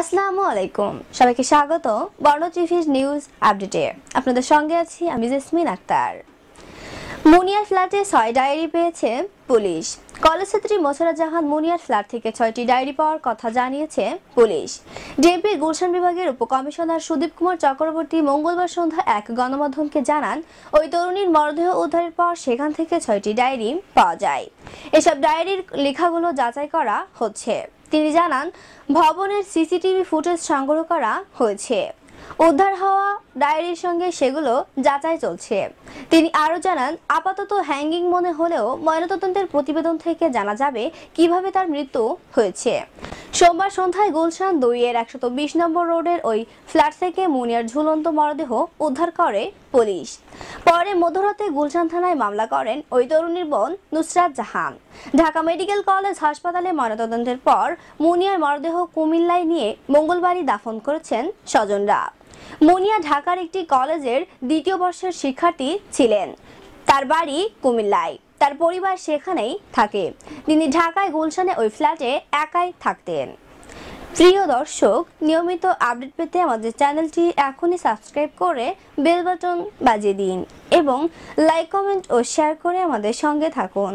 আসসালামু আলাইকুম। সবাইকে স্বাগত বর্ণ টিভির নিউজ আপডেটে। আপনাদের সঙ্গে আছি আমি জেসমিন আক্তার। মুনিয়ার ফ্ল্যাটে ছয় ডায়েরি পেয়েছে পুলিশ। কলেজ ছাত্রী মোসারা জাহান মুনিয়ার ফ্ল্যাট থেকে ছয়টি ডায়েরি পাওয়ার কথা জানিয়েছে পুলিশ। ডিএমপি গুলশান বিভাগের উপকমিশনার সুদীপ কুমার চক্রবর্তী মঙ্গলবার সন্ধ্যা এক গণমাধ্যমকে জানান, ওই তরুণীর মরদেহ উদ্ধারের পর সেখান থেকে ছয়টি ডায়েরি পাওয়া যায়। এসব ডায়েরির লেখাগুলো যাচাই করা হচ্ছে। তিনি জানান, ভবনের সিসিটিভি ফুটেজ সংগ্রহ করা হয়েছে। উদ্ধার হওয়া ডায়েরির সঙ্গে সেগুলো যাচাই চলছে। তিনি আরও জানান, আপাতত হ্যাঙ্গিং মনে হলেও ময়নাতদন্তের প্রতিবেদন থেকে জানা যাবে কীভাবে তার মৃত্যু হয়েছে। সোমবার সন্ধ্যায় গুলশান দুই এর একশত বিশ নম্বর রোডের ওই ফ্ল্যাট থেকে মুনিয়ার ঝুলন্ত মরদেহ উদ্ধার করে পুলিশ। পরে মধ্যরাতে গুলশান থানায় মামলা করেন ওই তরুণীর বোন নুসরাত জাহান। ঢাকা মেডিকেল কলেজ হাসপাতালে ময়নাতদন্তের পর মুনিয়ার মরদেহ কুমিল্লায় নিয়ে মঙ্গলবারই দাফন করেছেন স্বজনরা। মুনিয়া ঢাকার একটি কলেজের দ্বিতীয় বর্ষের শিক্ষার্থী ছিলেন। তার বাড়ি কুমিল্লায়। তার পরিবার সেখানেই থাকে। তিনি ঢাকায় গুলশানে ওই ফ্ল্যাটে একাই থাকতেন। প্রিয় দর্শক, নিয়মিত আপডেট পেতে আমাদের চ্যানেলটি এখনই সাবস্ক্রাইব করে বেল বাটন বাজিয়ে দিন এবং লাইক, কমেন্ট ও শেয়ার করে আমাদের সঙ্গে থাকুন।